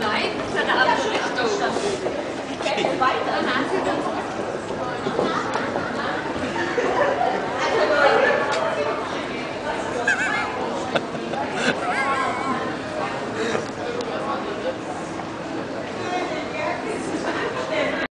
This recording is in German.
Nein, das ist eine andere Richtung. Weiter.